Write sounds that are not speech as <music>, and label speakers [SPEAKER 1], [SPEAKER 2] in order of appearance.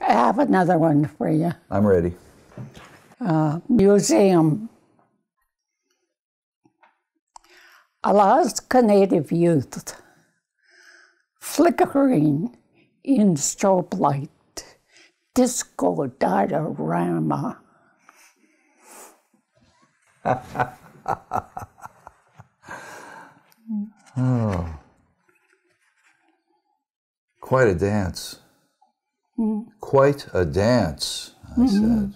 [SPEAKER 1] I have another one for you.
[SPEAKER 2] I'm ready.
[SPEAKER 1] Uh, museum. Alaska Native youth flickering in strobe light, disco diorama. <laughs> oh.
[SPEAKER 2] Quite a dance. Hmm. Quite a dance, I said.